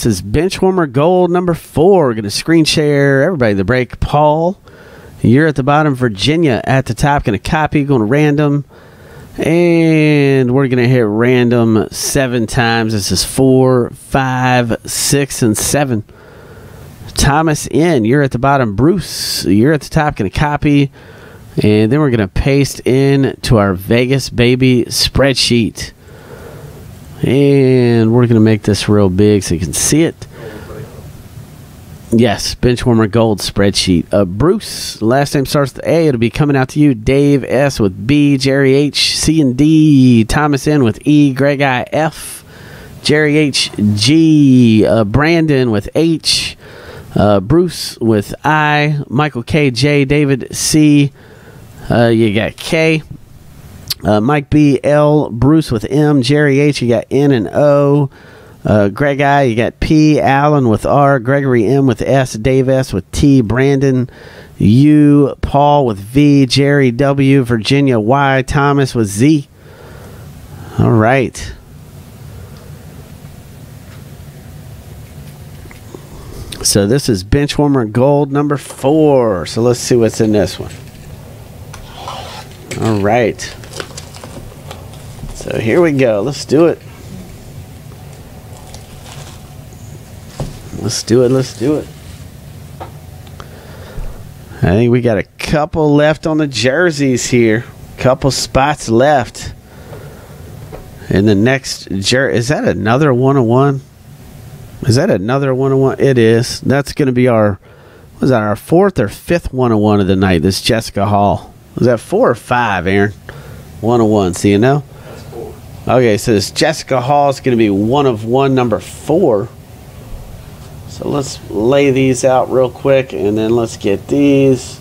This is Benchwarmer Gold number four. We're going to screen share everybody the break. Paul, you're at the bottom. Virginia at the top. Going to copy, going to random. And we're going to hit random seven times. This is four, five, six, and seven. Thomas in, you're at the bottom. Bruce, you're at the top. Going to copy. And then we're going to paste in to our Vegas Baby spreadsheet. And we're going to make this real big so you can see it. Yes, Benchwarmer Gold spreadsheet. Uh, Bruce, last name starts with A. It'll be coming out to you. Dave S with B. Jerry H. C and D. Thomas N with E. Greg I F. Jerry H. G. Uh, Brandon with H. Uh, Bruce with I. Michael K. J. David C. Uh, you got K. Uh, Mike B. L. Bruce with M. Jerry H. You got N and O. Uh, Greg I, you got P. Allen with R. Gregory M with S. Dave S with T. Brandon U. Paul with V. Jerry W. Virginia Y. Thomas with Z. All right. So this is Benchwarmer Gold number four. So let's see what's in this one. All right. So here we go. Let's do it. Let's do it. Let's do it. I think we got a couple left on the jerseys here. Couple spots left. And the next jer is that another one on one? Is that another one on one? It is. That's going to be our was that our fourth or fifth one on one of the night? This Jessica Hall. Was that four or five, Aaron? One on one. So you know. Okay, so this Jessica Hall is going to be one of one, number four. So let's lay these out real quick and then let's get these.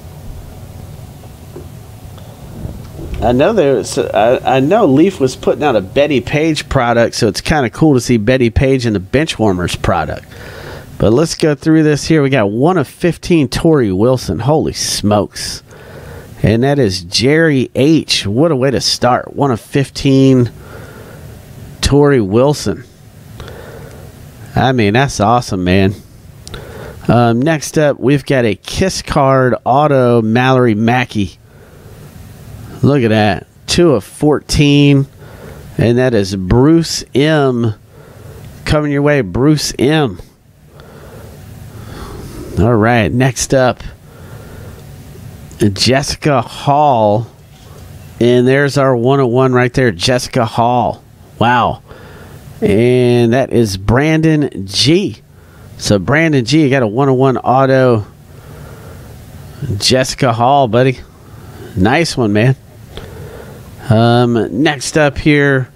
I know there's I, I know Leaf was putting out a Bettie Page product, so it's kind of cool to see Bettie Page in the Benchwarmers product. But let's go through this here. We got one of 15 Tori Wilson. Holy smokes. And that is Jerry H. What a way to start. One of 15 Tori Wilson. I mean, that's awesome, man. Um, next up, we've got a Kiss Card Auto Mallory Mackey. Look at that. Two of 14. And that is Bruce M. Coming your way, Bruce M. All right, next up, Jessica Hall. And there's our 101 right there, Jessica Hall. Wow. And that is Brandon G. So Brandon G, got a 101 auto. Jessica Hall, buddy. Nice one, man. Um, next up here,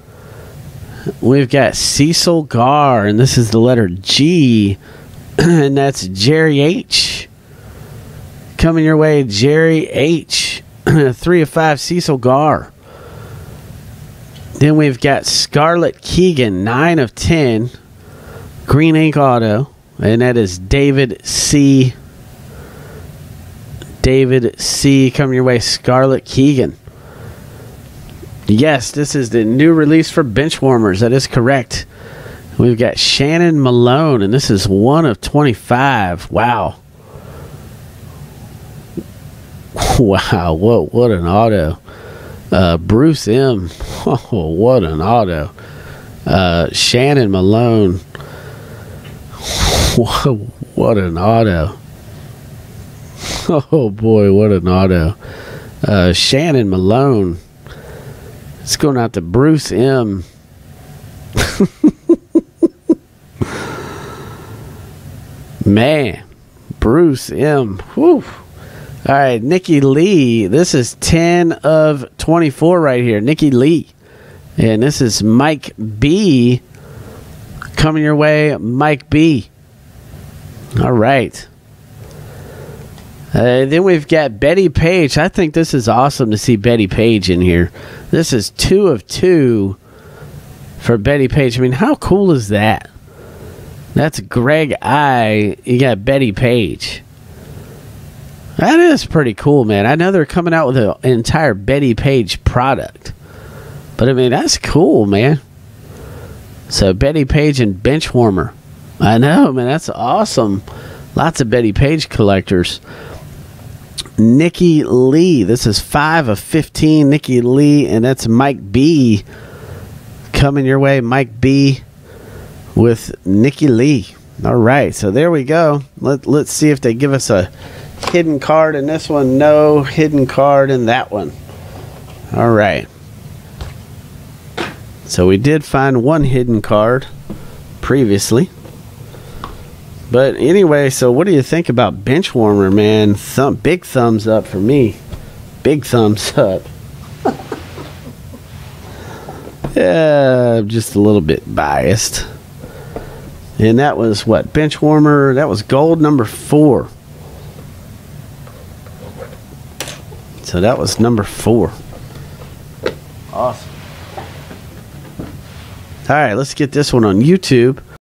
we've got Cecil Gar, and this is the letter G, and that's Jerry H. Coming your way, Jerry H. Three of five, Cecil Gar. Then we've got Scarlett Keegan, 9 of 10, Green Ink Auto, and that is David C. David C. Coming your way, Scarlett Keegan. Yes, this is the new release for Benchwarmers. That is correct. We've got Shannon Malone, and this is one of 25. Wow. Wow, what what an auto. Uh, Bruce M. Oh, what an auto. Uh, Shannon Malone. What, an auto. Oh boy, what an auto. Uh, Shannon Malone. It's going out to Bruce M. Man, Bruce M. Whew. All right, Nikki Leigh. This is 10 of 24 right here. Nikki Leigh. And this is Mike B. Coming your way, Mike B. All right. Uh, then we've got Bettie Page. I think this is awesome to see Bettie Page in here. This is two of two for Bettie Page. I mean, how cool is that? That's Greg I. You got Bettie Page. That is pretty cool, man. I know they're coming out with an entire Bettie Page product. But I mean, that's cool, man. So Bettie Page and Benchwarmer. I know, man. That's awesome. Lots of Bettie Page collectors. Nikki Leigh. This is five of 15. Nikki Leigh, and that's Mike B. Coming your way, Mike B. with Nikki Leigh. All right, so there we go. Let, let's see if they give us a hidden card in this one. No hidden card in that one. All right. So we did find one hidden card previously. But anyway, so what do you think about Benchwarmer, man? Thumb, big thumbs up for me. Big thumbs up. yeah, I'm just a little bit biased. And that was what? Benchwarmer, that was gold number four. So that was number four. Awesome. All right, let's get this one on YouTube.